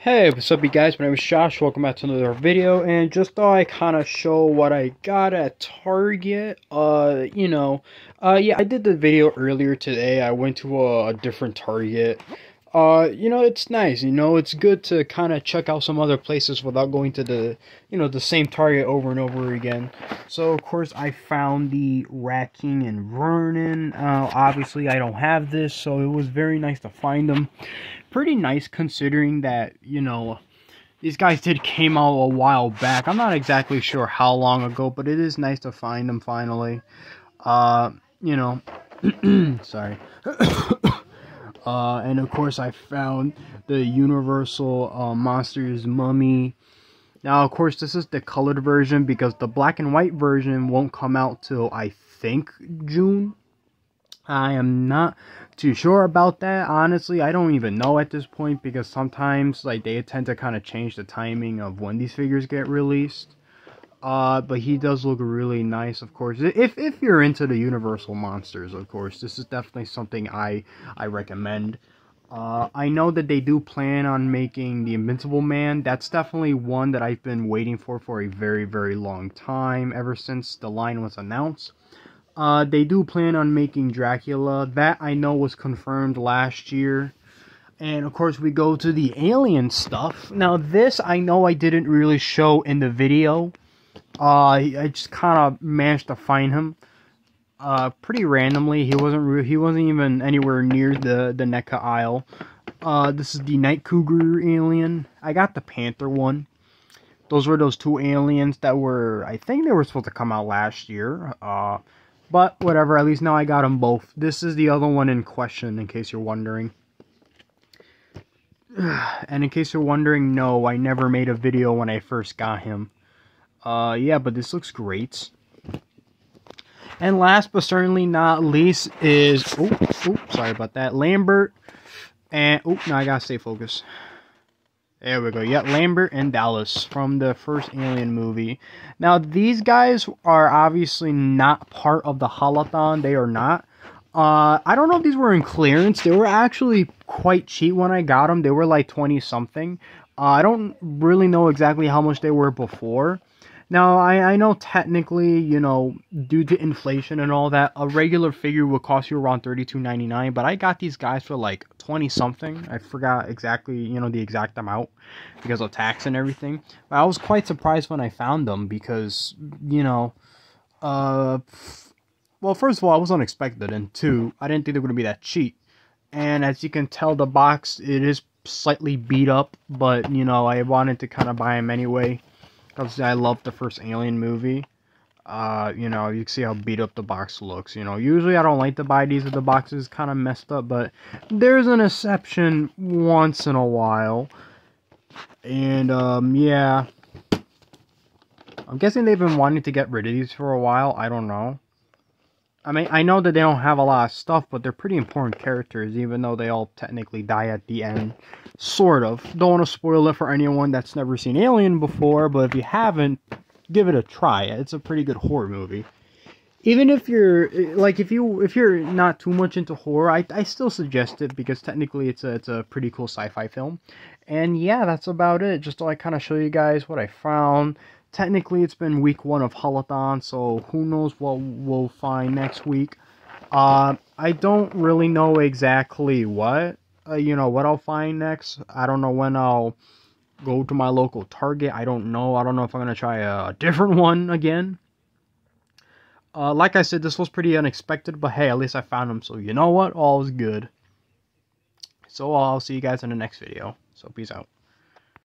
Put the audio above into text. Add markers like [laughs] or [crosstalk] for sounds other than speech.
Hey, what's up you guys? My name is Josh. Welcome back to another video and just thought I kind of show what I got at Target. Uh, you know, uh yeah, I did the video earlier today. I went to a, a different Target. Uh, you know, it's nice. You know, it's good to kind of check out some other places without going to the, you know, the same Target over and over again. So, of course, I found the Rat King and Vernon. Uh, obviously, I don't have this, so it was very nice to find them pretty nice considering that, you know, these guys did came out a while back. I'm not exactly sure how long ago, but it is nice to find them finally. Uh, you know, [clears throat] sorry. [coughs] uh, and of course I found the Universal uh, Monsters Mummy. Now, of course, this is the colored version because the black and white version won't come out till I think June. I am not too sure about that. Honestly, I don't even know at this point because sometimes like they tend to kind of change the timing of when these figures get released. But he does look really nice, of course. If if you're into the Universal monsters, of course, this is definitely something I I recommend. Uh, I know that they do plan on making the Invincible Man. That's definitely one that I've been waiting for for a very very long time, ever since the line was announced. Uh, they do plan on making Dracula. That I know was confirmed last year. And of course, we go to the alien stuff. Now, this I know I didn't really show in the video. Uh, I just kind of managed to find him. Uh, pretty randomly. He wasn't he wasn't even anywhere near the the NECA aisle. Uh, this is the Night Cougar alien. I got the Panther one. Those were those two aliens that were I think they were supposed to come out last year. Uh, but whatever, at least now I got them both. This is the other one in question, in case you're wondering. [sighs] And in case you're wondering, no, I never made a video when I first got him. Uh, yeah, but this looks great. And last but certainly not least is... Oh, oh sorry about that. Lambert. And... Oh, now I gotta stay focused. There we go. Yeah, Lambert and Dallas from the first Alien movie. Now, these guys are obviously not part of the Haulathon. They are not. Uh, I don't know if these were in clearance. They were actually quite cheap when I got them. They were like 20 something. Uh, I don't really know exactly how much they were before. Now, I, I know technically, you know, due to inflation and all that, a regular figure would cost you around $32.99, but I got these guys for like 20 something. I forgot exactly, you know, the exact amount because of tax and everything. But I was quite surprised when I found them because, you know, uh, well, first of all, I was unexpected, and two, I didn't think they were going to be that cheap. And as you can tell, the box, it is slightly beat up, but, you know, I wanted to kind of buy them anyway Obviously, I love the first Alien movie. Uh, you know, you can see how beat up the box looks. You know, usually I don't like to buy these if the box is kind of messed up, but there's an exception once in a while. And, um, yeah. I'm guessing they've been wanting to get rid of these for a while. I don't know. I mean, I know that they don't have a lot of stuff, but they're pretty important characters, even though they all technically die at the end. Sort of. Don't want to spoil it for anyone that's never seen Alien before, but if you haven't, give it a try. It's a pretty good horror movie. Even if you're like if you if you're not too much into horror, I, I still suggest it because technically it's a it's a pretty cool sci-fi film. And yeah, that's about it. Just to like kind of show you guys what I found technically it's been week one of Haulathon, so who knows what we'll find next week. Uh, I don't really know exactly what, uh, you know, what I'll find next. I don't know when I'll go to my local Target. I don't know. I don't know if I'm going to try a different [laughs] one again. Uh, like I said, this was pretty unexpected, but hey, at least I found them, so you know what? All is good. So I'll see you guys in the next video. So peace out.